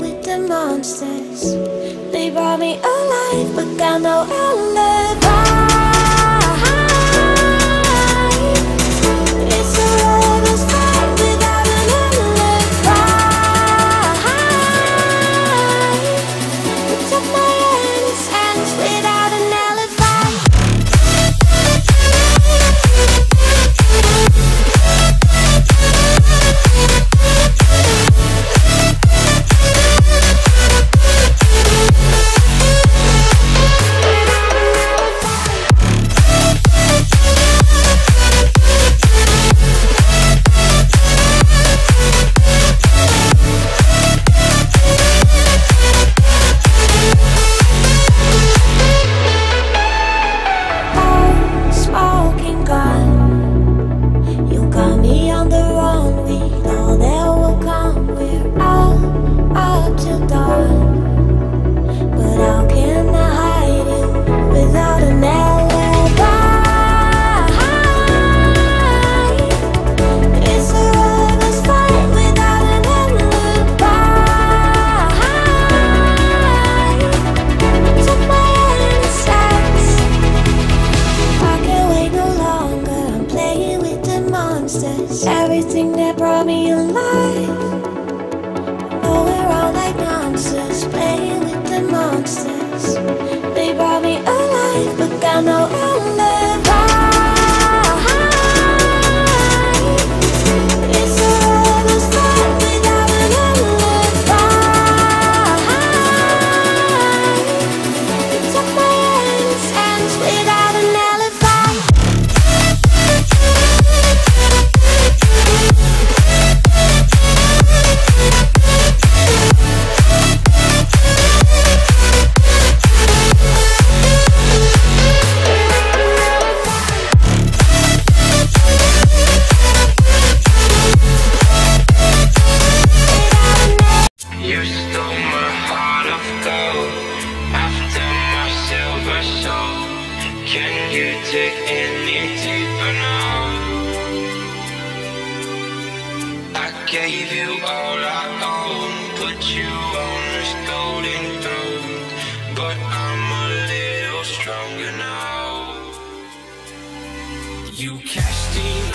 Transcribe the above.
With the monsters. They brought me alive, but got no alibi. Everything that brought me alive. Oh, we're all like monsters, playing with the monsters. They brought me alive, but got no alibi. Gave you all I own, put you on this golden throne, but I'm a little stronger now. You cashed in